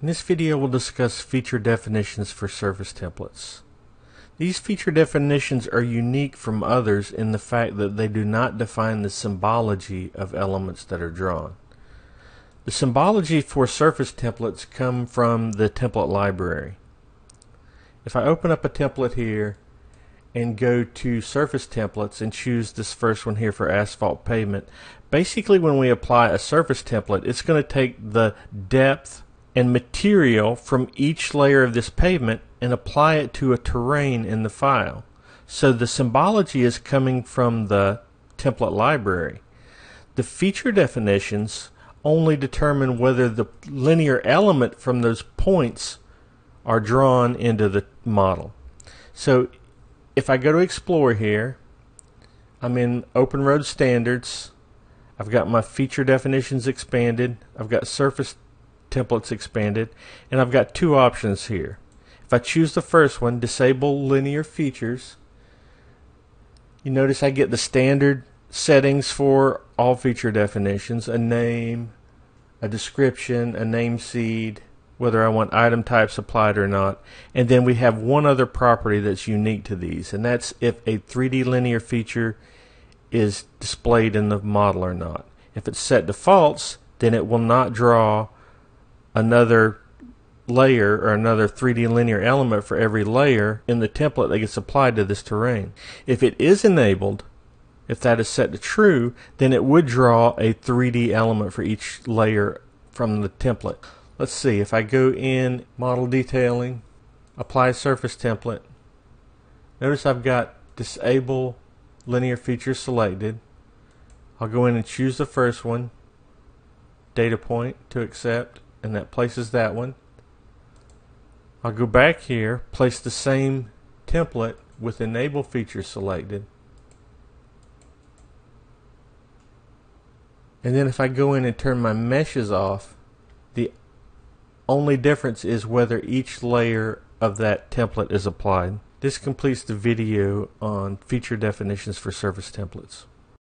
In this video we'll discuss feature definitions for surface templates. These feature definitions are unique from others in the fact that they do not define the symbology of elements that are drawn. The symbology for surface templates come from the template library. If I open up a template here and go to surface templates and choose this first one here for asphalt pavement, basically when we apply a surface template it's going to take the depth and material from each layer of this pavement and apply it to a terrain in the file. So the symbology is coming from the template library. The feature definitions only determine whether the linear element from those points are drawn into the model. So if I go to explore here, I'm in open road standards. I've got my feature definitions expanded. I've got surface templates expanded and I've got two options here. If I choose the first one, disable linear features, you notice I get the standard settings for all feature definitions, a name, a description, a name seed, whether I want item types applied or not. And then we have one other property that's unique to these, and that's if a 3D linear feature is displayed in the model or not. If it's set to false, then it will not draw another layer or another 3D linear element for every layer in the template that gets applied to this terrain. If it is enabled, if that is set to true, then it would draw a 3D element for each layer from the template. Let's see, if I go in model detailing, apply surface template, notice I've got disable linear features selected. I'll go in and choose the first one, data point to accept and that places that one. I'll go back here, place the same template with enable feature selected. And then if I go in and turn my meshes off, the only difference is whether each layer of that template is applied. This completes the video on feature definitions for surface templates.